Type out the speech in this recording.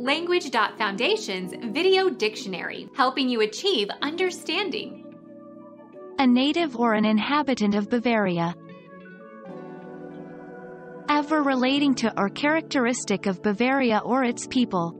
Language.Foundation's Video Dictionary, helping you achieve understanding. A native or an inhabitant of Bavaria. Ever relating to or characteristic of Bavaria or its people.